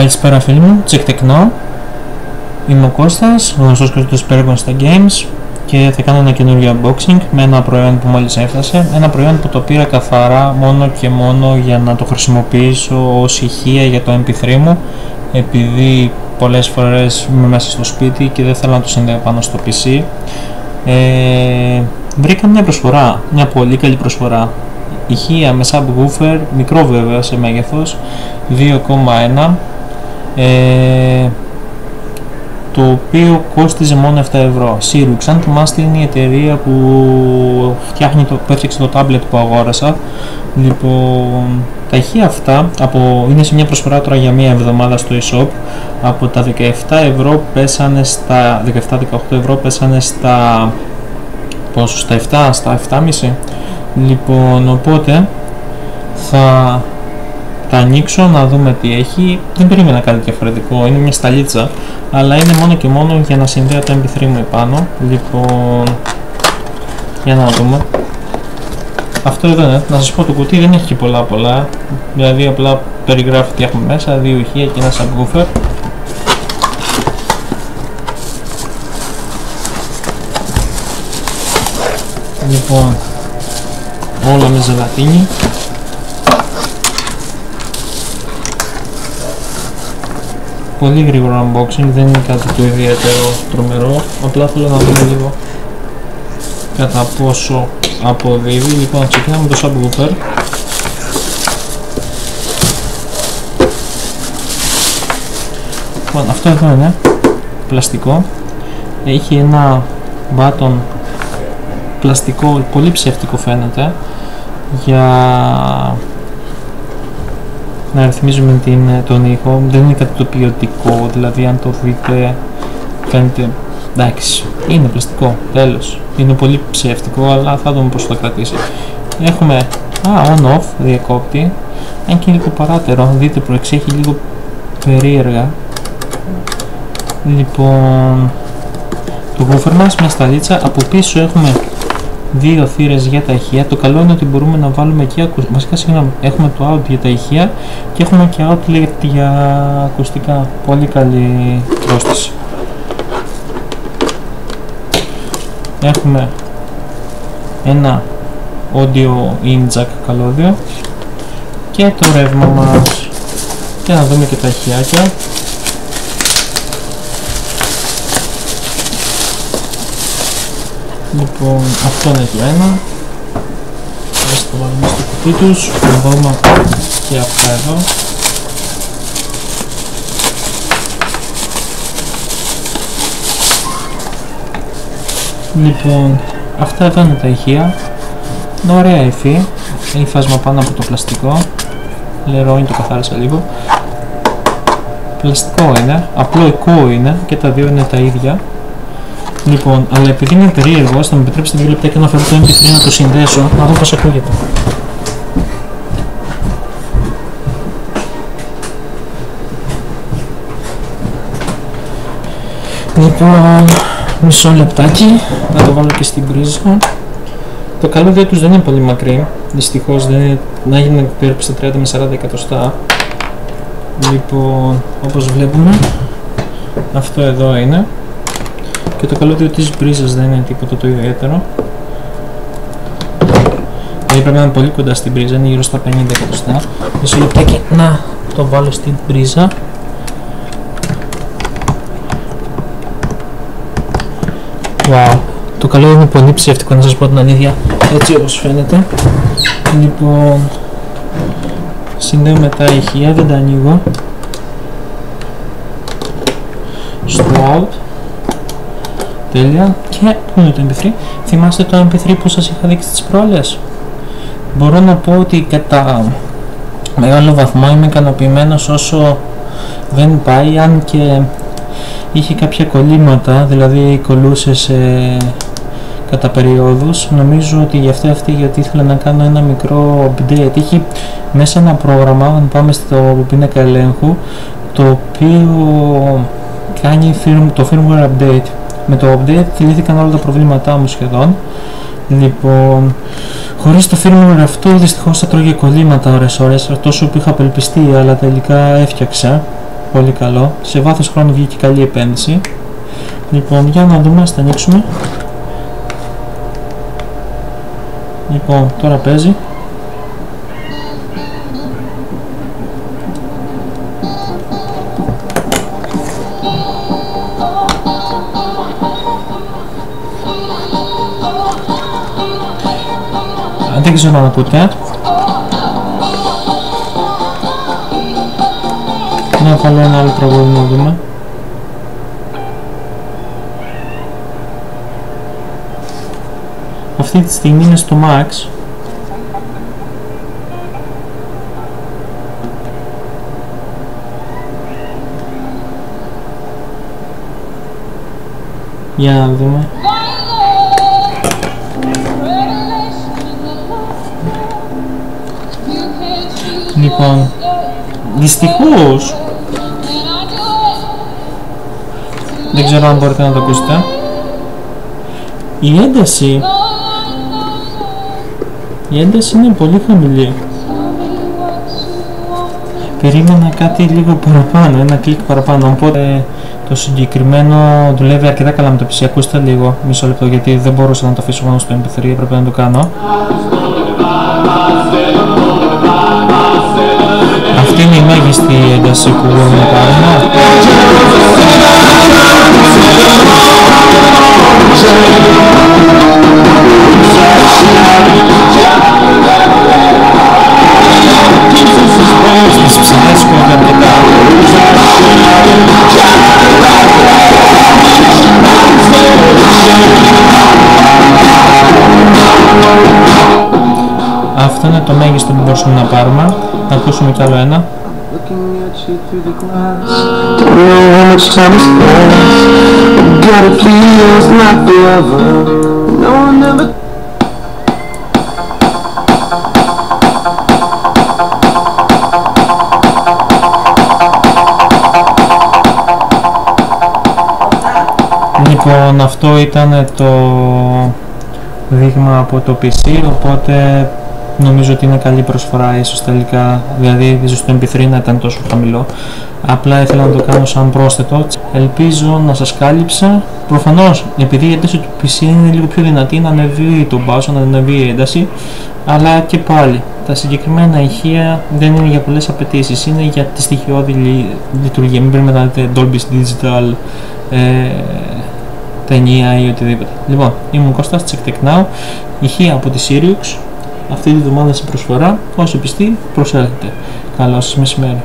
Państwa Filmu, Cyk Techno, Είμαι ο Κώστας, γνωστός κριτικός πέργων στα games και θα κάνω ένα καινούργιο unboxing με ένα προϊόν που μόλις έφτασε. Ένα προϊόν που το πήρα καθαρά μόνο και μόνο για να το χρησιμοποιήσω ως ηχεία για το MP3 μου επειδή πολλές φορές είμαι μέσα στο σπίτι και δεν θέλω να το συνδέω πάνω στο PC ε, βρήκα μια προσφορά, μια πολύ καλή προσφορά. Ηχεία με subwoofer, μικρό βέβαια σε μέγεθος 2,1 ε, το οποίο κόστιζε μόνο 7 ευρώ. Sirux, αν θυμάστε είναι η εταιρεία που φτιάχνει το, που έφτιαξε το tablet που αγόρασα. Λοιπόν, τα ηχεία αυτά από, είναι σε μια προσφορά τώρα για μία εβδομάδα στο e-shop. Από τα 17 ευρώ πέσανε στα 17-18 ευρώ πέσανε στα πόσο, στα 7, στα 7,5. Λοιπόν, οπότε θα τα ανοίξω να δούμε τι έχει. Δεν περίμενα κάτι διαφορετικό, είναι μια σταλίτσα, αλλά είναι μόνο και μόνο για να συνδέω το MP3 μου επάνω. Λοιπόν, για να δούμε. Αυτό εδώ είναι, να σας πω το κουτί δεν έχει και πολλά πολλά, δηλαδή απλά περιγράφει τι έχουμε μέσα, δύο ηχεία και ένα subwoofer. Λοιπόν, όλα με ζελατίνη. Πολύ γρήγορο unboxing, δεν είναι κάτι το ιδιαίτερο τρομερό, απλά θέλω να δούμε λίγο κατά πόσο αποδίδει. Λοιπόν, ξεκινάμε το subwoofer. Λοιπόν, αυτό εδώ είναι πλαστικό. Έχει ένα button πλαστικό, πολύ ψεύτικο φαίνεται, για να ρυθμίζουμε την, τον ήχο. Δεν είναι κάτι το ποιοτικό δηλαδή αν το δείτε φαίνεται εντάξει είναι πλαστικό τέλος. Είναι πολύ ψεύτικο αλλά θα δούμε πως θα κρατήσει. Έχουμε α, on off διακόπτη. Αν και λίγο παράτερο δείτε προεξέχει λίγο περίεργα. Λοιπόν το woofer μας μια σταλίτσα. Από πίσω έχουμε δύο θύρες για τα ηχεία. Το καλό είναι ότι μπορούμε να βάλουμε και ακουστικά. Βασικά, συγγνώμη, έχουμε το out για τα ηχεία και έχουμε και outlet για ακουστικά. Πολύ καλή πρόσθεση. Έχουμε ένα audio in jack καλώδιο και το ρεύμα μας και να δούμε και τα ηχιάκια Λοιπόν, αυτό είναι το ένα. Ας το βάλουμε στο κουτί τους. Να δούμε και αυτά εδώ. Λοιπόν, αυτά εδώ είναι τα ηχεία. Είναι ωραία υφή. Έχει φάσμα πάνω από το πλαστικό. Λερό είναι το καθάρισα λίγο. Πλαστικό είναι, απλό οικό είναι και τα δύο είναι τα ίδια. Λοιπόν, αλλά επειδή είναι περίεργο, θα μου επιτρέψετε δύο λεπτά και να φέρω το MP3 να το συνδέσω, να δω πώς ακούγεται. Λοιπόν, μισό λεπτάκι, να το βάλω και στην πρίζα. Το καλώδιο τους δεν είναι πολύ μακρύ, δυστυχώς δεν είναι, να γίνει περίπου στα 30 με 40 εκατοστά. Λοιπόν, όπως βλέπουμε, αυτό εδώ είναι και το καλώδιο της μπρίζας δεν είναι τίποτα το ιδιαίτερο. Δηλαδή πρέπει να είναι πολύ κοντά στην μπρίζα, είναι γύρω στα 50 εκατοστά. Μισό λεπτάκι να το βάλω στην μπρίζα. Wow, το καλώδιο είναι πολύ ψεύτικο να σας πω την αλήθεια έτσι όπως φαίνεται. Λοιπόν συνδέουμε τα ηχεία, δεν τα ανοίγω. Στο out Τέλεια. Και πού είναι το MP3. Θυμάστε το MP3 που σας είχα δείξει τις προάλλες; Μπορώ να πω ότι κατά μεγάλο βαθμό είμαι ικανοποιημένος όσο δεν πάει, αν και είχε κάποια κολλήματα, δηλαδή κολλούσε σε κατά περιόδους. Νομίζω ότι γι' αυτό αυτή γιατί ήθελα να κάνω ένα μικρό update. Έχει μέσα ένα πρόγραμμα, αν πάμε στο πίνακα ελέγχου, το οποίο κάνει το firmware update. Με το update λύθηκαν όλα τα προβλήματά μου σχεδόν. Λοιπόν, χωρίς το firmware αυτό δυστυχώς θα τρώγε κολλήματα ώρες ώρες, τόσο που είχα απελπιστεί, αλλά τελικά έφτιαξα. Πολύ καλό. Σε βάθος χρόνου βγήκε καλή επένδυση. Λοιπόν, για να δούμε, ας τα ανοίξουμε. Λοιπόν, τώρα παίζει. Δεν ξέρω αν ακούτε. Να βάλω ένα άλλο τραγούδι να δούμε. Αυτή τη στιγμή είναι στο max. Για να δούμε. Λοιπόν, δυστυχώς. Δεν ξέρω αν μπορείτε να το ακούσετε. Η ένταση η ένταση είναι πολύ χαμηλή. Περίμενα κάτι λίγο παραπάνω, ένα κλικ παραπάνω οπότε το συγκεκριμένο δουλεύει αρκετά καλά με το PC ακούστε λίγο, μισό λεπτό γιατί δεν μπορούσα να το αφήσω μόνο στο MP3 έπρεπε να το κάνω. αυτή είναι η μέγιστη ένταση που μπορούμε να πάρουμε Στις ψηλές κοντά Αυτό είναι το μέγιστο που μπορούσαμε να πάρουμε. Να ακούσουμε κι άλλο ένα. Λοιπόν, αυτό ήταν το δείγμα από το PC, οπότε νομίζω ότι είναι καλή προσφορά ίσως τελικά, δηλαδή ίσως το MP3 να ήταν τόσο χαμηλό. Απλά ήθελα να το κάνω σαν πρόσθετο. Ελπίζω να σας κάλυψα. Προφανώς, επειδή η ένταση του PC είναι λίγο πιο δυνατή, να ανεβεί το μπάσο, να ανεβεί η ένταση, αλλά και πάλι, τα συγκεκριμένα ηχεία δεν είναι για πολλές απαιτήσεις, είναι για τη στοιχειώδη λειτουργία. Μην πρέπει να δείτε Dolby Digital ε, ταινία ή οτιδήποτε. Λοιπόν, ήμουν Κώστας, Check Tech Now, ηχεία από τη Sirius, αυτή τη βδομάδα σε προσφορά, όσοι πιστοί προσέλθετε. Καλό σας μεσημέρι.